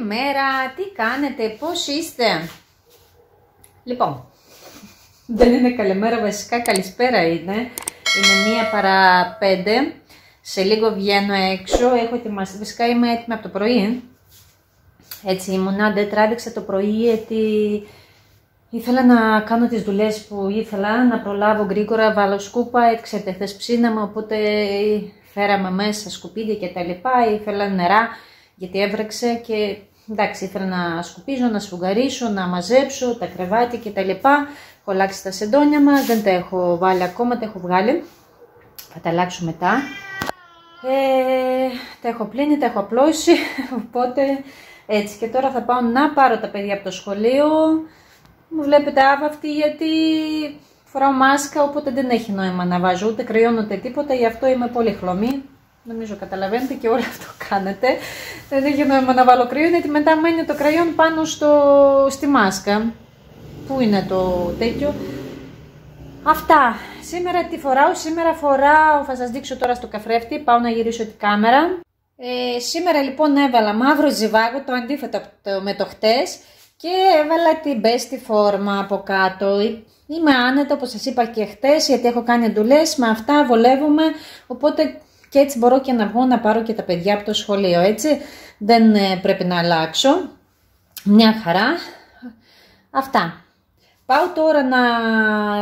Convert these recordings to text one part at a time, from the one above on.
Καλημέρα, τι κάνετε, πώς είστε; Λοιπόν, δεν είναι καλημέρα, βασικά καλησπέρα είναι. Είναι μία παρά πέντε. Σε λίγο βγαίνω έξω, έχω ετοιμάσει, βασικά είμαι έτοιμη από το πρωί. Έτσι ήμουνα, δεν τράβηξα το πρωί γιατί ήθελα να κάνω τις δουλειές που ήθελα, να προλάβω γρήγορα, βάλω σκούπα, έτσι χθες ψήναμε, οπότε φέραμε μέσα σκουπίδια και τα λοιπά, ήθελα νερά γιατί έβρεξε και εντάξει ήθελα να σκουπίζω, να σφουγγαρίσω, να μαζέψω τα κρεβάτια και τα λοιπά. Έχω αλλάξει τα σεντόνια μας, δεν τα έχω βάλει ακόμα, τα έχω βγάλει. Θα τα αλλάξω μετά. Ε, τα έχω πλύνει, τα έχω απλώσει, οπότε έτσι. Και τώρα θα πάω να πάρω τα παιδιά από το σχολείο. Μου βλέπετε άβαυτη γιατί φοράω μάσκα, οπότε δεν έχει νόημα να βάζω ούτε κρυόν ούτε τίποτα, γι' αυτό είμαι πολύ χλωμή. Νομίζω καταλαβαίνετε και όλο αυτό κάνετε. Δεν έχει νόημα να βάλω κρυόν, γιατί μετά μένει το κραγιόν πάνω στο, στη μάσκα. Πού είναι το τέτοιο; Αυτά. Σήμερα τι φοράω; Σήμερα φοράω, θα σας δείξω τώρα στο καφρέφτη, πάω να γυρίσω την κάμερα. Ε, σήμερα λοιπόν έβαλα μαύρο ζιβάγο, το αντίθετο με το χτες και έβαλα την best φόρμα από κάτω. Είμαι άνετα όπως σας είπα και χτες γιατί έχω κάνει δουλειές, με αυτά βολεύομαι οπότε και έτσι μπορώ και να βγω να πάρω και τα παιδιά από το σχολείο, έτσι. Δεν ε, πρέπει να αλλάξω. Μια χαρά. Αυτά. Πάω τώρα να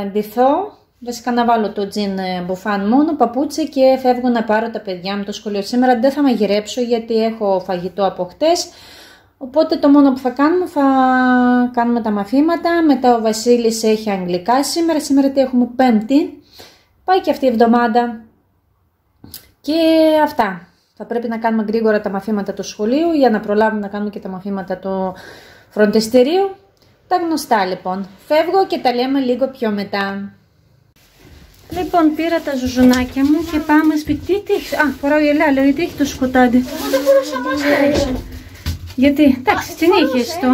ντυθώ. Βασικά να βάλω το τζιν ε, μπουφάν μόνο, παπούτσι και φεύγω να πάρω τα παιδιά μου το σχολείο. Σήμερα δεν θα μαγειρέψω γιατί έχω φαγητό από χτες. Οπότε το μόνο που θα κάνουμε θα κάνουμε τα μαθήματα. Μετά ο Βασίλης έχει αγγλικά σήμερα. Σήμερα τι έχουμε πέμπτη. Πάει και αυτή η εβδομάδα. Και αυτά. Θα πρέπει να κάνουμε γρήγορα τα μαθήματα του σχολείου για να προλάβουμε να κάνουμε και τα μαθήματα του φροντιστηρίου. Τα γνωστά λοιπόν. Φεύγω και τα λέμε λίγο πιο μετά. Λοιπόν, πήρα τα ζουζουνάκια μου και πάμε σπίτι. Τι έχεις... Α, φοράω η Ελά, λέω, γιατί έχεις το σκοτάδι; Δεν φορούσα Γιατί, εντάξει, την είχες το.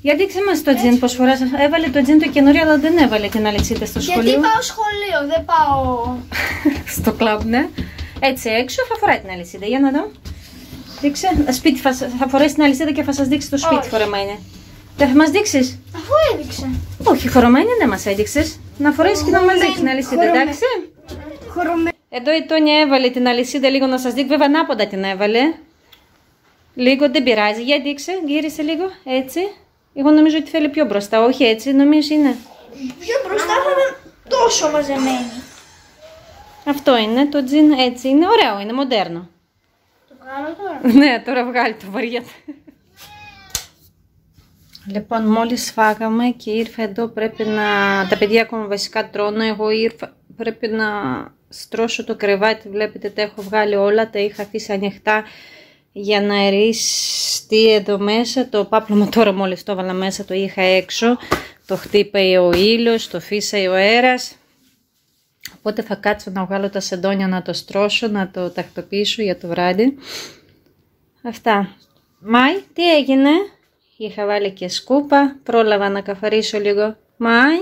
Γιατί δείξε μας το τζιν πώς φοράς. Έβαλε το τζιν το καινούριο, αλλά δεν έβαλε την αλεξίδα στο σχολείο. Γιατί πάω σχολείο, δεν πάω... στο κλαμπ, ναι. Έτσι έξω θα φοράει την αλυσίδα. Για να δω. Δείξε. Σπίτι θα, θα φορέσει την αλυσίδα και θα σας δείξει το σπίτι φορεμένη. Δεν θα μας δείξεις; Αφού έδειξε. Όχι, φορεμένη δεν μας έδειξες. Να φορέσεις και να μας δείξεις την αλυσίδα, εντάξει; Εδώ η Τόνια έβαλε την αλυσίδα λίγο να σας δείξει. Βέβαια, ανάποντα την έβαλε. Λίγο δεν πειράζει. Για δείξε, γύρισε λίγο. Έτσι. Εγώ νομίζω ότι θέλει πιο μπροστά. Όχι έτσι, νομίζω είναι. Πιο μπροστά θα είναι τόσο μαζεμένη. Αυτό είναι, το τζιν έτσι είναι, ωραίο είναι, μοντέρνο. Το βγάλω τώρα. ναι, τώρα βγάλει το βαριέται. Λοιπόν, μόλις φάγαμε και ήρθα εδώ πρέπει να... Τα παιδιά ακόμα βασικά τρώνε, εγώ ήρθα... Πρέπει να στρώσω το κρεβάτι, βλέπετε τα έχω βγάλει όλα, τα είχα αφήσει ανοιχτά για να εριστεί εδώ μέσα. Το πάπλωμα τώρα μόλις το έβαλα μέσα, το είχα έξω. Το χτύπαει ο ήλιος, το φύσαει ο αέρας. Οπότε θα κάτσω να βγάλω τα σεντόνια να το στρώσω, να το τακτοποιήσω για το βράδυ. Αυτά. Μάι, τι έγινε; Είχα βάλει και σκούπα. Πρόλαβα να καθαρίσω λίγο. Μάι;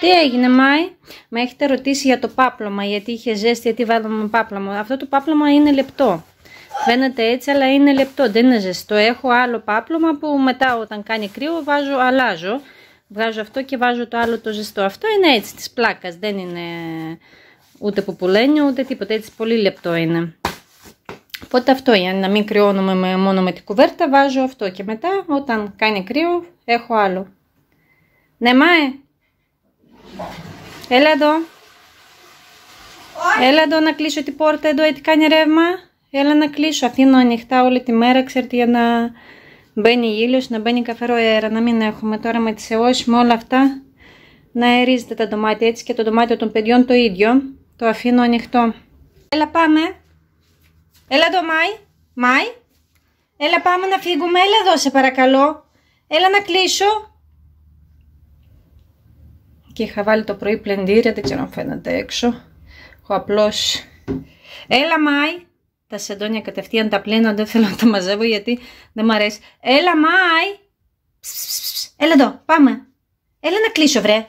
Τι έγινε Μάι; Με έχετε ρωτήσει για το πάπλωμα. Γιατί είχε ζέστη, γιατί βάλαμε πάπλωμα. Αυτό το πάπλωμα είναι λεπτό. Φαίνεται έτσι αλλά είναι λεπτό. Δεν είναι ζεστό. Έχω άλλο πάπλωμα που μετά όταν κάνει κρύο βάζω, αλλάζω. Βγάζω αυτό και βάζω το άλλο το ζεστό. Αυτό είναι έτσι της πλάκας, δεν είναι ούτε πουλένιο ούτε τίποτα, έτσι πολύ λεπτό είναι. Οπότε αυτό για να μην κρυώνουμε με, μόνο με την κουβέρτα βάζω αυτό και μετά όταν κάνει κρύο έχω άλλο. Ναι Μάε, έλα εδώ. Έλα εδώ να κλείσω την πόρτα εδώ γιατί κάνει ρεύμα. Έλα να κλείσω, αφήνω ανοιχτά όλη τη μέρα, ξέρετε για να μπαίνει ήλιος, να μπαίνει καθαρό αέρα, να μην έχουμε τώρα με τις αιώσεις, με όλα αυτά, να αερίζετε τα ντομάτια έτσι και το ντομάτιο των παιδιών το ίδιο. Το αφήνω ανοιχτό. Έλα πάμε. Έλα εδώ Μάη. Μάη. Έλα πάμε να φύγουμε. Έλα εδώ σε παρακαλώ. Έλα να κλείσω. Και είχα βάλει το πρωί πλεντήρια, δεν ξέρω αν φαίνεται έξω. Έχω απλώς... Έλα Μάη. Τα σεντόνια κατευθείαν τα πλένω, δεν θέλω να τα μαζεύω γιατί δεν μου αρέσει. Έλα Μάι! Έλα εδώ, πάμε. Έλα να κλείσω βρε.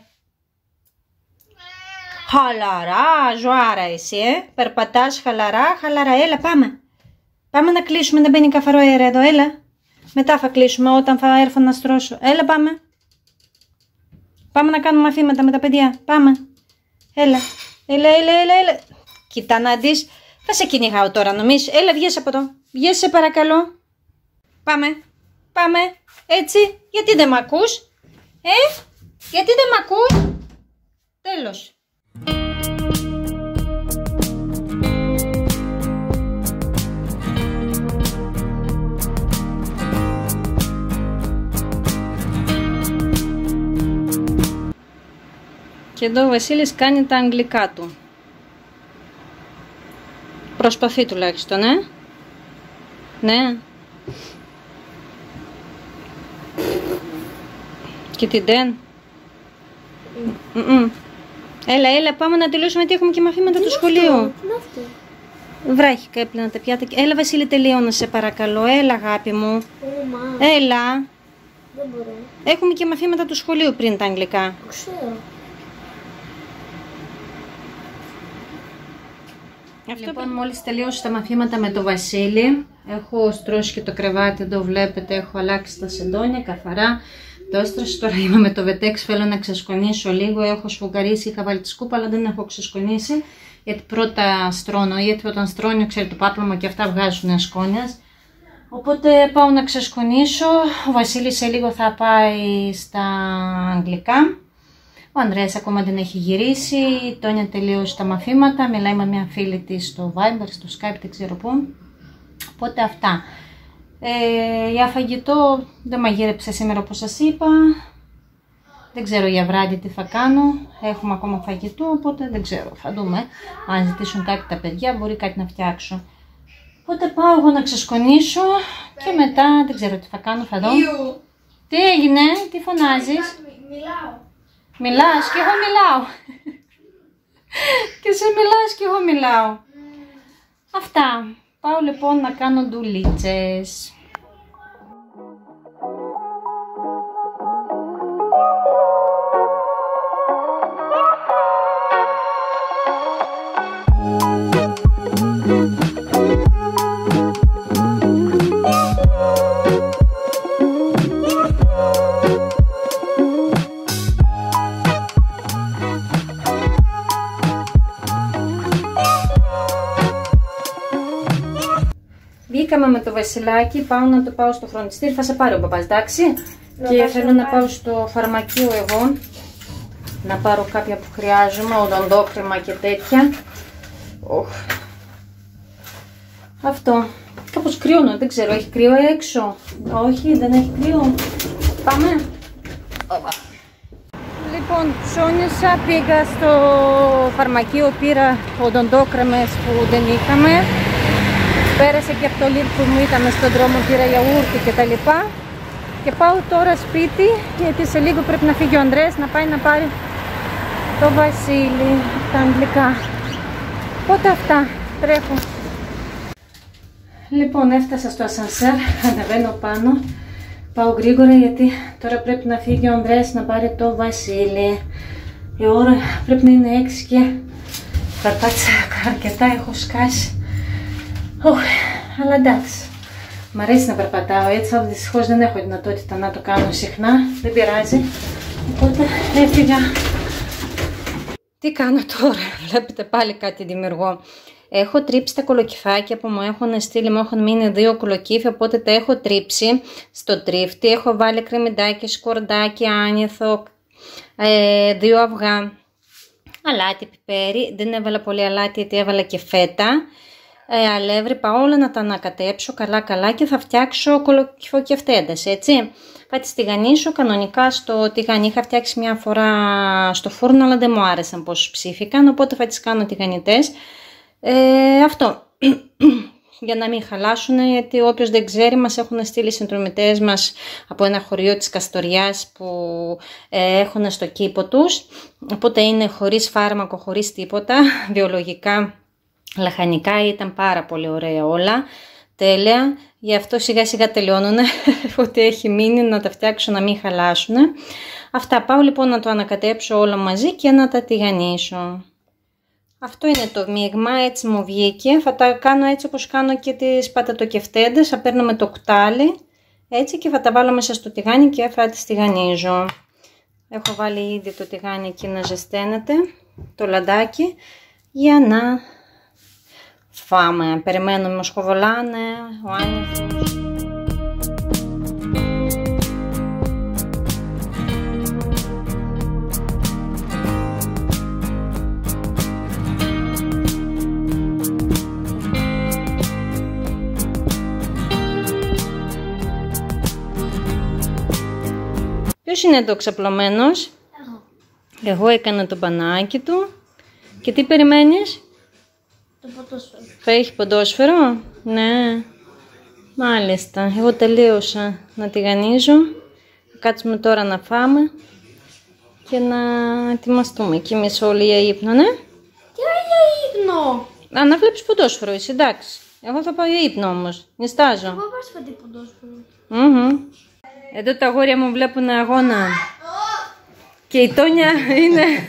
Χαλαρά, ζωάρα εσύ, ε. Περπατάς χαλαρά, χαλαρά. Έλα πάμε. Πάμε να κλείσουμε, δεν μπαίνει καθαρό αέρα εδώ, έλα. Μετά θα κλείσουμε όταν θα έρθω να στρώσω. Έλα πάμε. Πάμε να κάνουμε μαθήματα με τα παιδιά. Πάμε. Έλα. Έλα, έλα, έλα, έλα. Κοιτά να δεις. Θα σε κυνηγάω τώρα νομίζεις. Έλα βγες από εδώ. Βγες σε παρακαλώ. Πάμε. Πάμε. Έτσι. Γιατί δεν μ' ακούς; Ε; Γιατί δεν μ' ακούς; Τέλος. Και εδώ ο Βασίλης κάνει τα αγγλικά του. Προσπαθεί τουλάχιστον, ε. Ναι. Και την Τεν. Mm. Έλα, έλα, πάμε να τελειώσουμε γιατί έχουμε και μαθήματα του σχολείου. Τι είναι αυτό; Βράχικα έπλυνα τα πιάτα. Έλα, Βασίλη, τελείωνα σε παρακαλώ. Έλα, αγάπη μου. Ω, μα, Έλα. δεν μπορώ. Έχουμε και μαθήματα του σχολείου πριν τα αγγλικά. Το ξέρω. Αυτό λοιπόν, μόλις τελείωσα τα μαθήματα με το Βασίλη, έχω στρώσει και το κρεβάτι, εδώ βλέπετε, έχω αλλάξει τα σεντόνια καθαρά. Το έστρωσε τώρα είμαι με το βετέξ, θέλω να ξεσκονίσω λίγο, έχω σφουγγαρίσει, είχα βάλει τη σκούπα, αλλά δεν έχω ξεσκονίσει. Γιατί πρώτα στρώνω, γιατί όταν στρώνω, ξέρει το πάπλωμα και αυτά βγάζουν σκόνιας. Οπότε πάω να ξεσκονίσω, ο Βασίλης σε λίγο θα πάει στα αγγλικά. Ο Ανδρέας ακόμα δεν έχει γυρίσει, η Τόνια τελείωσε τα μαθήματα, μιλάει με μια φίλη της στο Viber, στο Skype, δεν ξέρω πού. Οπότε αυτά. Ε, για φαγητό δεν μαγείρεψε σήμερα όπως σας είπα. Δεν ξέρω για βράδυ τι θα κάνω. Έχουμε ακόμα φαγητό, οπότε δεν ξέρω. Θα δούμε. Αν ζητήσουν κάτι τα παιδιά, μπορεί κάτι να φτιάξω. Οπότε πάω εγώ να ξεσκονίσω και μετά δεν ξέρω τι θα κάνω, θα δω. Τι έγινε, τι φωνάζεις; Μιλάω. Μιλάς και εγώ μιλάω. και εσύ μιλάς και εγώ μιλάω. Αυτά. Πάω λοιπόν να κάνω ντουλίτσες. Με το Βασιλάκι, πάω να το πάω στο φροντιστήρι, θα σε πάρει ο παπάς, εντάξει. και πας θέλω να να πάρει. πάω στο φαρμακείο εγώ, να πάρω κάποια που χρειάζομαι, οδοντόκρεμα και τέτοια. Οχ. Αυτό. Κάπως κρύωνο, δεν ξέρω, έχει κρύο έξω; Όχι, δεν έχει κρύο; Πάμε. Οπα. Λοιπόν, ψώνιασα, πήγα στο φαρμακείο, πήρα οδοντόκρεμες που δεν είχαμε. Πέρασε και αυτό λίγο που μου ήταν στον δρόμο, πήρα γιαούρτι και τα λοιπά. Και πάω τώρα σπίτι, γιατί σε λίγο πρέπει να φύγει ο Ανδρέας να πάει να πάρει το Βασίλη, τα αγγλικά. Οπότε αυτά, τρέχω. Λοιπόν, έφτασα στο ασανσέρ, ανεβαίνω πάνω. Πάω γρήγορα γιατί τώρα πρέπει να φύγει ο Ανδρέας να πάρει το Βασίλη. Η ώρα πρέπει να είναι 6 και περπάτησα αρκετά, έχω σκάσει. Οχ, αλλά εντάξει. Μ' αρέσει να περπατάω έτσι, αλλά δυστυχώς δεν έχω δυνατότητα να το κάνω συχνά. Δεν πειράζει. Οπότε έφυγα. Τι κάνω τώρα, βλέπετε πάλι κάτι δημιουργώ. Έχω τρίψει τα κολοκυθάκια που μου έχουν στείλει, μου έχουν μείνει δύο κολοκύθια, οπότε τα έχω τρίψει στο τρίφτη. Έχω βάλει κρεμμυντάκι, σκορδάκι, άνηθο, ε, δύο αυγά, αλάτι, πιπέρι. Δεν έβαλα πολύ αλάτι γιατί έβαλα και φέτα. Ε, αλεύρι, πάω όλα να τα ανακατέψω καλά καλά και θα φτιάξω κολοκυφοκεφτέντες, έτσι. Θα τις τηγανίσω κανονικά στο τηγανί. Είχα φτιάξει μια φορά στο φούρνο, αλλά δεν μου άρεσαν πώς ψήφικαν, οπότε θα τις κάνω τηγανιτές. Ε, αυτό. για να μην χαλάσουν, γιατί όποιος δεν ξέρει μας έχουν στείλει συνδρομητές μας από ένα χωριό της Καστοριάς που ε, έχουν στο κήπο τους. Οπότε είναι χωρίς φάρμακο, χωρίς τίποτα, βιολογικά, λαχανικά, ήταν πάρα πολύ ωραία όλα. Τέλεια, γι' αυτό σιγά σιγά τελειώνουν, ό,τι έχει μείνει να τα φτιάξω να μην χαλάσουν. Αυτά πάω λοιπόν να το ανακατέψω όλα μαζί και να τα τηγανίσω. Αυτό είναι το μείγμα, έτσι μου βγήκε. Θα τα κάνω έτσι όπως κάνω και τις πατατοκευτέντες. Θα παίρνω με το κουτάλι, έτσι και θα τα βάλω μέσα στο τηγάνι και θα τις τηγανίζω. Έχω βάλει ήδη το τηγάνι εκεί να ζεσταίνεται, το λαντάκι, για να φάμε. Περιμένουμε σχοβολάνε, ο άνηθος. Ποιος είναι εδώ ξαπλωμένος; Εγώ. Εγώ έκανα το πανάκι του. Και τι περιμένεις; Το ποδόσφαιρο. Θα έχει ποντόσφαιρο; Ναι. Μάλιστα. Εγώ τελείωσα να τηγανίζω. Θα κάτσουμε τώρα να φάμε και να ετοιμαστούμε. Και εμείς όλοι για ύπνο, ναι; Τι για ύπνο. Α, να βλέπεις ποντόσφαιρο εσύ, εντάξει. Εγώ θα πάω για ύπνο όμως. Νιστάζω. Εγώ πας φαντή ποδόσφαιρο. Μμμ. Εδώ τα αγόρια μου βλέπουν αγώνα. Και η Τόνια είναι...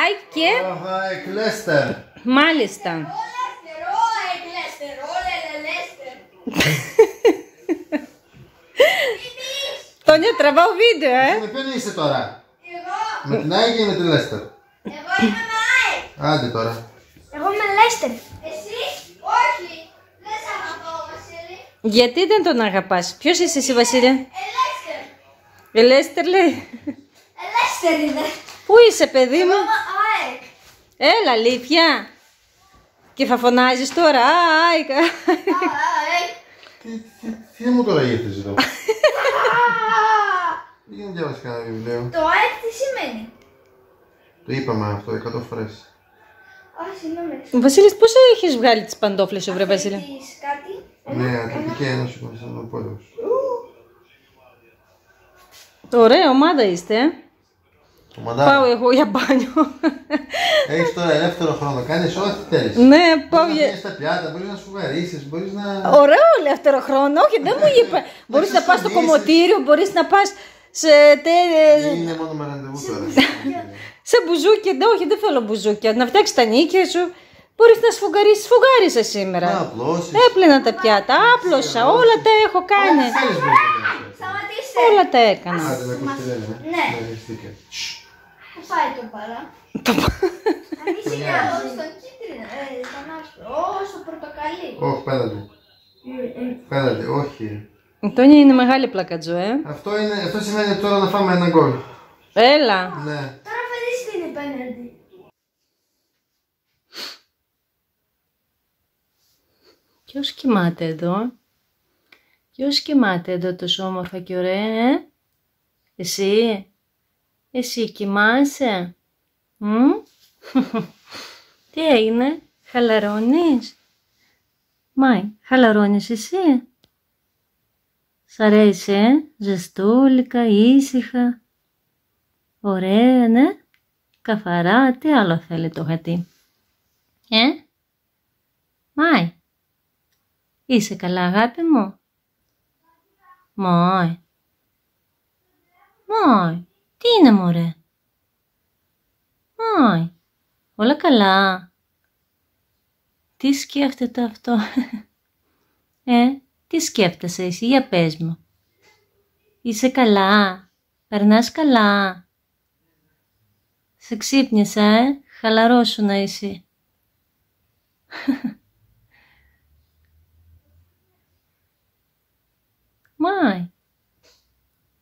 Άι και... Αχα, Λέστερ. Μάλιστα. Τόνια τραβάω βίντεο, ε. Με ποιον είσαι τώρα; Με την Άγια ή με τη Λέστερ; Εγώ είμαι με ΑΕΚ. Άντε τώρα. Εγώ είμαι Λέστερ. Εσύ, όχι. Δεν σ' αγαπάω, Βασίλη. Γιατί δεν τον αγαπάς; Ποιος είσαι εσύ, Βασίλη; Ελέστερ. Ελέστερ λέει. Ελέστερ είναι. Πού είσαι, παιδί μου; Μα ΑΕΚ. Έλα, αλήθεια. Και θα φωνάζεις τώρα. Α, άικα. ΑΕΚ. Τι, τι, τι μου τώρα ήρθες εδώ; Πήγαινε διάβασε κανένα βιβλίο. Το ΑΕΚ τι σημαίνει; Το είπαμε αυτό εκατό φορές. Α, συγγνώμη. Βασίλης, πώς έχεις βγάλει τις παντόφλες σου, βρε Βασίλη; Έχεις κάτι. Ναι, Ατλαντική Ένωση Κωνσταντινοπόλεως. Ωραία ομάδα είστε, ε. Το Πάω μαντάρι. εγώ για μπάνιο. Έχεις τώρα ελεύθερο χρόνο. Κάνεις ό,τι θέλεις. ναι, πάω Μπορείς να για... βγαίνεις στα πιάτα, μπορείς να σου βαρίσεις, μπορείς να... Ωραίο ελεύθερο χρόνο. Όχι, δεν μου είπε. Μπορείς να πας στο ξεφωνήσεις. κομμωτήριο, μπορείς να πας σε, τε... Είναι μόνο με ραντεβού τώρα. σε μπουζούκια. Ναι, όχι, δεν θέλω μπουζούκια. Να φτιάξεις τα νίκια σου. Μπορείς να σφουγγαρίσεις. Σφουγγάρισα Να σήμερα. απλώσεις. Έπλυνα τα πιάτα, άπλωσα, όλα τα έχω κάνει. Ό,τι θέλεις μπορείς να κάνεις. Σταματήστε. Όλα τα έκανα. Άντε με ακούς τη λένε. Ναι. Έχεις δίκιο. Πού πάει το παρά. Αν είσαι για στον κίτρινο, ε, στον άσπρο. Ω, στο πορτοκαλί. Όχι, πέναντι. Πέναντι, όχι. Η Τόνια είναι μεγάλη πλακατζό, ε. Αυτό, είναι, αυτό σημαίνει τώρα να φάμε ένα γκολ. Έλα. Ναι. Τώρα θα δεις τι είναι πέναντι. Ποιος κοιμάται εδώ; Ποιος κοιμάται εδώ τόσο όμορφα και ωραία, ε; Εσύ; Εσύ κοιμάσαι; Μμ; Τι έγινε. Χαλαρώνεις; Μάι, χαλαρώνεις εσύ; Σ' αρέσει, ε; Ζεστούλικα, ήσυχα. Ωραία, ναι. Καθαρά, τι άλλο θέλει το γατί. Ε; Μάι. Είσαι καλά αγάπη μου; Μάι. Μάι. Τι είναι μωρέ; Μάι. Όλα καλά. Τι σκέφτεται αυτό; ε, τι σκέφτεσαι εσύ, για πες μου. Είσαι καλά; Περνάς καλά; Σε ξύπνησα, ε; Χαλαρώσου να είσαι. Μάι.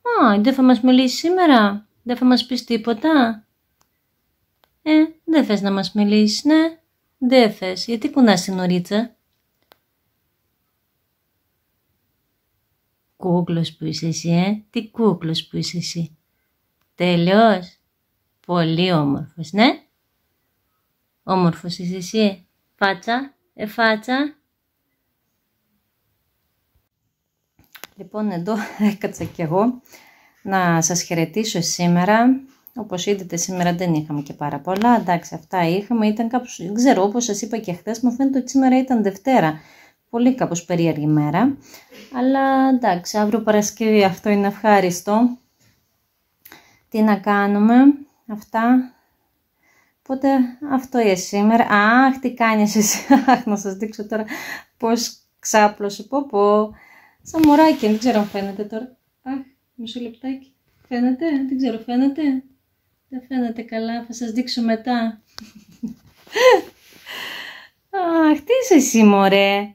Μάι, δεν θα μας μιλήσεις σήμερα; Δεν θα μας πεις τίποτα; Ε, δεν θες να μας μιλήσεις, ναι. Δεν θες. Γιατί κουνάς την ωρίτσα; Κούκλος που είσαι εσύ, ε. Τι κούκλος που είσαι εσύ. Τέλειος. Πολύ όμορφος, ναι. Όμορφος είσαι εσύ. Φάτσα, ε φάτσα. Λοιπόν, εδώ έκατσα κι εγώ να σας χαιρετήσω σήμερα. Όπως είδατε σήμερα δεν είχαμε και πάρα πολλά. Εντάξει, αυτά είχαμε. Ήταν κάπως, δεν ξέρω, όπως σας είπα και χθες, μου φαίνεται ότι σήμερα ήταν Δευτέρα. Πολύ κάπως περίεργη μέρα. Αλλά εντάξει, αύριο Παρασκευή αυτό είναι ευχάριστο. Τι να κάνουμε, αυτά. Οπότε αυτό για σήμερα. Αχ, τι κάνεις εσύ. Αχ, να σας δείξω τώρα πώς ξάπλωσε. Πω πω. Σαν μωράκι, δεν ξέρω αν φαίνεται τώρα. Αχ, μισό λεπτάκι. Φαίνεται, δεν ξέρω, φαίνεται. Δεν φαίνεται καλά, θα σας δείξω μετά. Αχ, τι είσαι εσύ μωρέ.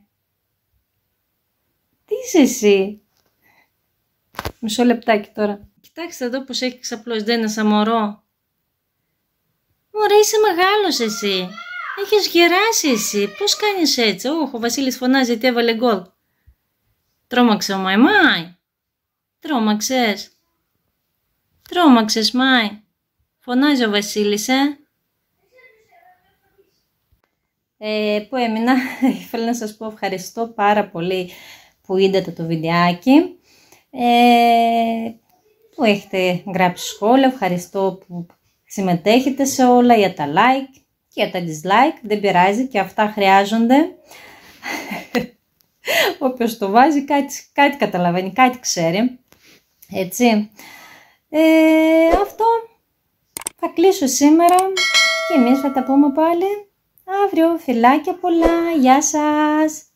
Τι είσαι εσύ. Μισό λεπτάκι τώρα. Κοιτάξτε εδώ πως έχει ξαπλώσει, δεν είναι σαν μωρό. Μωρέ, είσαι μεγάλος εσύ. Έχεις γεράσει εσύ. Πώς κάνεις έτσι. Όχ, ο Βασίλης φωνάζει γιατί έβαλε γκολ. Τρώμαξε ο Μαϊμάι. Τρώμαξες. Τρώμαξες Μάι. Φωνάζει ο Βασίλης, ε. ε που έμεινα, ήθελα να σας πω ευχαριστώ πάρα πολύ που είδατε το βιντεάκι. Ε, που έχετε γράψει σχόλια, ευχαριστώ που συμμετέχετε σε όλα για τα like και για τα dislike, δεν πειράζει και αυτά χρειάζονται. Όποιος το βάζει κάτι, κάτι καταλαβαίνει, κάτι ξέρει. Έτσι. Ε, αυτό θα κλείσω σήμερα και εμείς θα τα πούμε πάλι αύριο. Φιλάκια πολλά. Γεια σας.